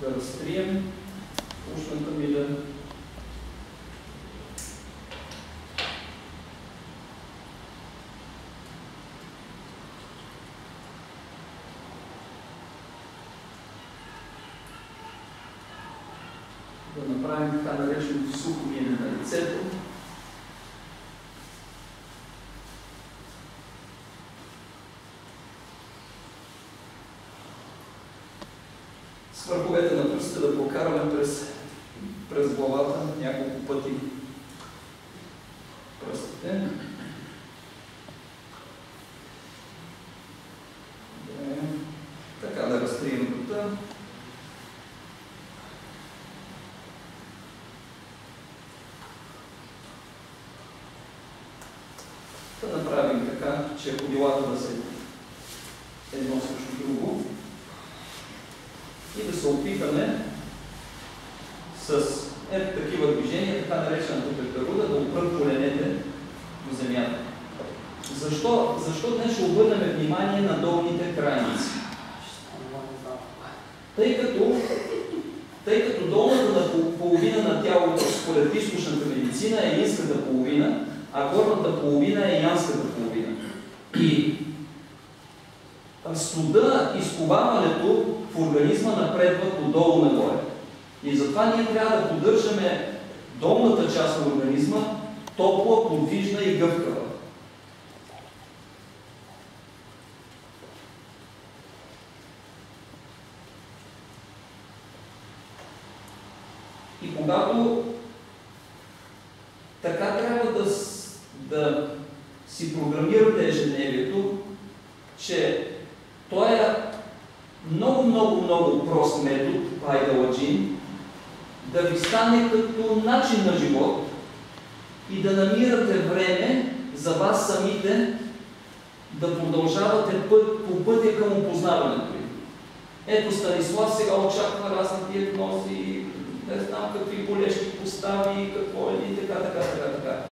да разтрием ушната мида. Да направим така нареченото сухо миене на лицето. С на пръстите да прокараме през, през главата няколко пъти пръстите. Добре. Така да разтрием дута. Да направим така, че ходилата да се едно срещу друго и да се опитаме с ето такива движения, така наречената пеперуда, да опрем коленете до земята. Защо, защо днес ще обърнем внимание на долните крайници? Тъй като, тъй като долната половина на тялото според източната медицина е инската половина, а горната половина е янската половина. И студа, изковаването в организма напредват отдолу нагоре. И затова ние трябва да поддържаме долната част на организма топла, подвижна и гъвкава. И когато така трябва да, да си програмирате ежедневието, че той е много, много, много прост метод, пайдаладжин, да ви стане като начин на живот и да намирате време за вас самите да продължавате път, по пътя към опознаването ви. Ето Станислав сега очаква разни диагнози, не знам какви болещи постави, какво е и така, така, така, така.